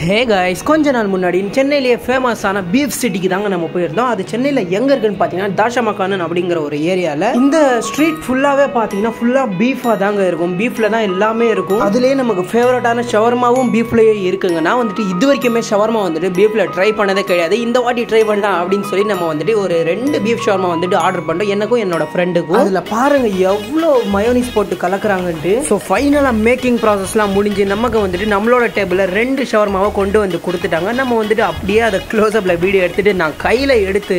Hey guys கொஞ்ச நாள் முன்னாடி சென்னையிலேயே ஃபேமஸான பீஃப் சிட்டிக்கு தாங்க நம்ம போயிருந்தோம். அது சென்னையில் எங்கே இருக்குன்னு பார்த்தீங்கன்னா தாஷமக்கானன் அப்படிங்கிற ஒரு ஏரியாவில் இந்த ஸ்ட்ரீட் ஃபுல்லாகவே பார்த்தீங்கன்னா ஃபுல்லாக பீஃபாக தாங்க இருக்கும். பீஃபில் தான் எல்லாமே இருக்கும். அதுலேயே நமக்கு ஃபேவரட்டான ஷவர்மாவும் பீஃப்லேயே இருக்குங்க. நான் வந்துட்டு இது வரைக்குமே ஷவர்மா வந்துட்டு பீஃபில் ட்ரை பண்ணதே கிடையாது. இந்த வாட்டி ட்ரை பண்ணலாம் அப்படின்னு சொல்லி நம்ம வந்துட்டு ஒரு ரெண்டு பீஃப் ஷவர்மா வந்துட்டு ஆர்டர் பண்ணோம் எனக்கும் என்னோட ஃப்ரெண்டுக்கும் அதில் பாருங்கள் எவ்வளோ மயோனிஸ் போட்டு கலக்குறாங்கன்ட்டு. ஸோ ஃபைனலாக மேக்கிங் ப்ராசஸ்லாம் முடிஞ்சு நமக்கு வந்துட்டு நம்மளோட டேபிளில் ரெண்டு ஷவர்மாவை கொண்டு வந்து கொடுத்துட்டாங்க. நம்ம வந்துட்டு அப்படியே அதை க்ளோஸ்அப்பில் வீடியோ எடுத்துகிட்டு நான் கையில் எடுத்து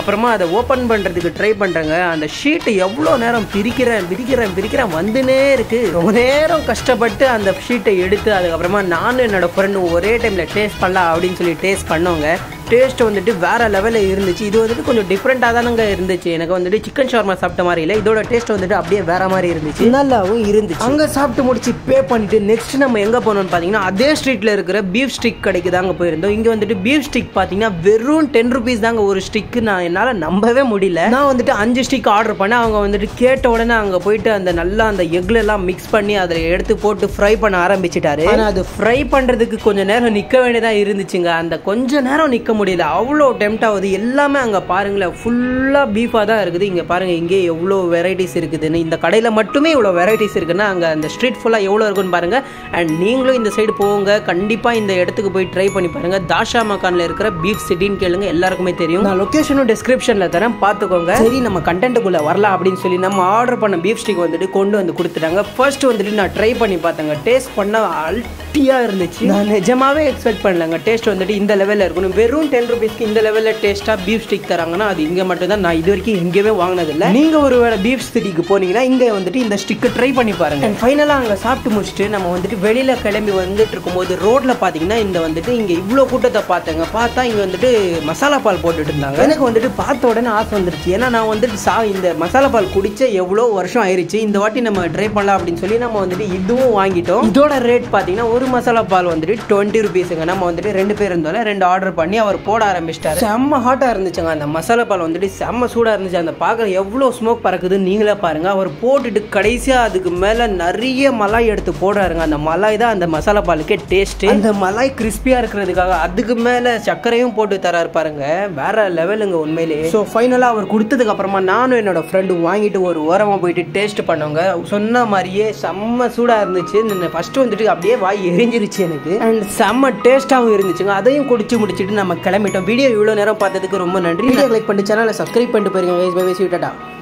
அப்புறமா அதை ஓப்பன் பண்ணுறதுக்கு ட்ரை பண்ணுறேங்க அந்த ஷீட்டை எவ்வளோ நேரம் பிரிக்கிறேன் பிரிக்கிறேன் பிரிக்கிறேன் வந்துனே இருக்குது ரொம்ப நேரம் கஷ்டப்பட்டு அந்த ஷீட்டை எடுத்து அதுக்கப்புறமா நானும் என்னோட ஃப்ரெண்டும் ஒரே டைமில் டேஸ்ட் பண்ணலாம் அப்படின்னு சொல்லி டேஸ்ட் பண்ணோங்க. டேஸ்ட் வந்துட்டு வேற லெவலில் இருந்துச்சு. இது வந்துட்டு கொஞ்சம் டிஃப்ரெண்ட்டாக தானங்க இருந்துச்சு. எனக்கு வந்துட்டு சிக்கன் ஷவர்மா சாப்பிட்ட மாதிரி இல்லை. இதோட டேஸ்ட் வந்துட்டு அப்படியே வேற மாதிரி இருந்துச்சு. நல்லாவும் இருந்துச்சு. அங்கே சாப்பிட்டு முடிச்சு பே பண்ணிட்டு நெக்ஸ்ட் நம்ம எங்கே போனோம்னு பார்த்தீங்கன்னா அதே ஸ்ட்ரீட்டில் இருக்கிற பீஃப் ஸ்டிக் கடைக்கு தாங்க போயிருந்தோம். இங்கே வந்துட்டு பீஃப் ஸ்டிக் பார்த்தீங்கன்னா வெறும் டென் ருபீஸ் தாங்க ஒரு ஸ்டிக்கு நான் என்னால் நம்பவே முடியல. நான் வந்துட்டு அஞ்சு ஸ்டிக் ஆர்டர் பண்ணேன் அவங்க வந்துட்டு கேட்ட உடனே அங்கே போயிட்டு அந்த நல்லா அந்த எக்ல எல்லாம் மிக்ஸ் பண்ணி அதில் எடுத்து போட்டு ஃப்ரை பண்ண ஆரம்பிச்சிட்டாரு. ஆனால் அது ஃப்ரை பண்ணுறதுக்கு கொஞ்சம் நேரம் நிற்க வேண்டியதாக இருந்துச்சுங்க. அந்த கொஞ்ச நேரம் நிற்க முடியல. அவ்வளோ டெம்ட் ஆகுது. எல்லாமே அங்கே பாருங்களேன். ஃபுல்லாக பீஃபாக தான் இருக்குது. இங்கே பாருங்கள் இங்கே எவ்வளோ வெரைட்டிஸ் இருக்குதுன்னு. இந்த கடையில் மட்டுமே இவ்வளோ வெரைட்டிஸ் இருக்குன்னா அங்கே அந்த ஸ்ட்ரீட் ஃபுல்லாக எவ்வளோ இருக்குன்னு பாருங்கள் அண்ட் நீங்களும் இந்த சைடு போங்க. கண்டிப்பாக இந்த இடத்துக்கு போய் ட்ரை பண்ணி பாருங்கள் தாஷா மக்கானில் இருக்கிற பீஃப் சிட்டின்னு கேளுங்க. எல்லாருக்குமே தெரியும். நான் லொக்கேஷனும் டிஸ்கிரிப்ஷனில் தரேன். பார்த்துக்கோங்க. சரி நம்ம கண்டென்ட்டுக்குள்ளே வரலாம் அப்படின்னு சொல்லி நம்ம ஆர்டர் பண்ண பீஃப் ஸ்டிக் வந்துட்டு கொண்டு வந்து கொடுத்துட்டாங்க. ஃபர்ஸ்ட் வந்துட்டு நான் ட்ரை பண்ணி பார்த்தேங்க. டேஸ்ட் பண்ண அல்ட்டியாக இருந்துச்சு. நான் நிஜமாவே எக்ஸ்பெக்ட் பண்ணலங்க. டேஸ்ட் வந்துட்டு இந்த லெவலில் இருக்கணும். வெறும் டென் ருபீஸ்க்கு இந்த லெவலில் டேஸ்ட்டாக பீஃப் ஸ்டிக் தராங்கன்னா அது இங்கே மட்டும் தான் நான் இது வரைக்கும் எங்கேயுமே வாங்கினதில்லை. நீங்கள் ஒரு வேளை பீஃப் ஸ்டிக்கு போனீங்கன்னா இங்கே வந்துட்டு இந்த ஸ்டிக்கை ட்ரை பண்ணி பாருங்க. அண்ட் ஃபைனலாக அங்கே சாப்பிட்டு முடிச்சுட்டு நம்ம வந்துட்டு வெளியில் கிளம்பி வந்துட்டு இருக்கும்போது ரோட்டில் பார்த்தீங்கன்னா இந்த வந்துட்டு இங்கே இவ்வளோ கூட்டத்தை பார்த்தேங்க. பார்த்தா இங்கே வந்துட்டு மசாலா பால் போட்டுட்டு இருந்தாங்க. எனக்கு வந்துட்டு பார்த்த உடனே ஆசை வந்துருச்சு. ஏன்னா நான் வந்துட்டு சா இந்த மசாலா பால் குடிச்ச எவ்வளோ வருஷம் ஆயிருச்சு. இந்த வாட்டி நம்ம ட்ரை பண்ணலாம் அப்படின்னு சொல்லி நம்ம வந்துட்டு இதுவும் வாங்கிட்டோம். இதோட ரேட் பார்த்தீங்கன்னா ஒரு மசாலா பால் வந்துட்டு டுவெண்ட்டி ருபீஸுங்க நம்ம வந்துட்டு ரெண்டு பேர் இருந்தாலும் ரெண்டு ஆர்டர் பண்ணி அவர் போட ஆரம்பிச்சிட்டாரு. செம்ம ஹாட்டாக இருந்துச்சுங்க. அந்த மசாலா பால் வந்துட்டு செம்ம சூடாக இருந்துச்சு. அந்த பார்க்க எவ்வளோ ஸ்மோக் பறக்குதுன்னு நீங்களே பாருங்கள் அவர் போட்டுட்டு கடைசியாக அதுக்கு மேலே நிறைய மலாய் எடுத்து போடுறாருங்க. அந்த மலாய் தான் அந்த மசாலா பாலுக்கே டேஸ்ட்டு அந்த மலாய் கிறிஸ்பியாக இருக்கிறதுக்காக அதுக்கு மேலே சர்க்கரையும் போட்டு தராரு பாருங்க. வேற லெவலுங்க உண்மையிலேயே. ஸோ ஃபைனலாக அவர் கொடுத்ததுக்கு அப்புறமா நானும் என்னோட ஃப்ரெண்டு வாங்கிட்டு ஒரு ஓரமாக போயிட்டு டேஸ்ட் பண்ணவங்க சொன்ன மாதிரியே செம்ம சூடாக இருந்துச்சு. ஃபர்ஸ்ட் வந்துட்டு அப்படியே வாய் எரிஞ்சிருச்சு எனக்கு. அண்ட் செம்ம டேஸ்ட்டாகவும் இருந்துச்சுங்க. அதையும் குடிச்சு முடிச்சுட்டு நம்ம கிளம்பிட்டோம். வீடியோ இவ்வளோ நேரம் பார்த்ததுக்கு ரொம்ப நன்றி. வீடியோ லைக் பண்ணிட்டு சேனலை சப்ஸ்கிரைப் பண்ணிட்டு போயிருங்க.